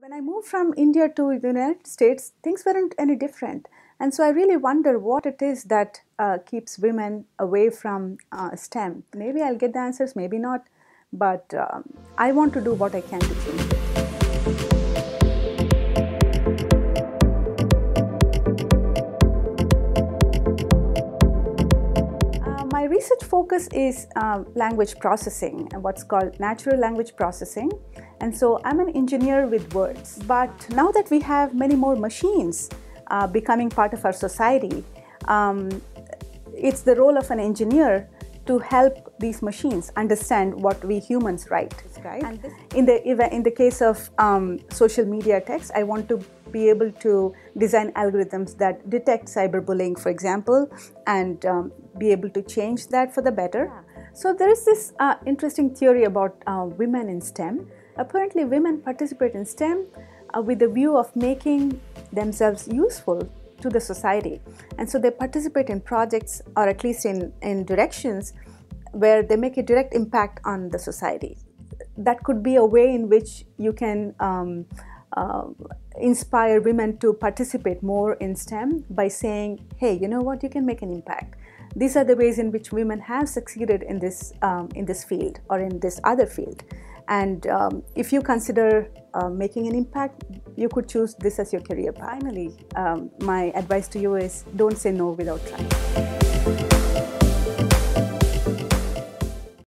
When I moved from India to the United States, things weren't any different. And so I really wonder what it is that uh, keeps women away from uh, STEM. Maybe I'll get the answers, maybe not, but um, I want to do what I can to change it. Research focus is uh, language processing and what's called natural language processing. And so I'm an engineer with words. But now that we have many more machines uh, becoming part of our society, um, it's the role of an engineer to help these machines understand what we humans write. Right? In the in the case of um, social media text, I want to be able to design algorithms that detect cyberbullying, for example, and um, be able to change that for the better. So there is this uh, interesting theory about uh, women in STEM. Apparently, women participate in STEM uh, with the view of making themselves useful to the society. And so they participate in projects or at least in, in directions where they make a direct impact on the society. That could be a way in which you can um, uh, inspire women to participate more in STEM by saying, hey, you know what, you can make an impact. These are the ways in which women have succeeded in this, um, in this field or in this other field. And um, if you consider uh, making an impact, you could choose this as your career. Finally, um, my advice to you is don't say no without trying.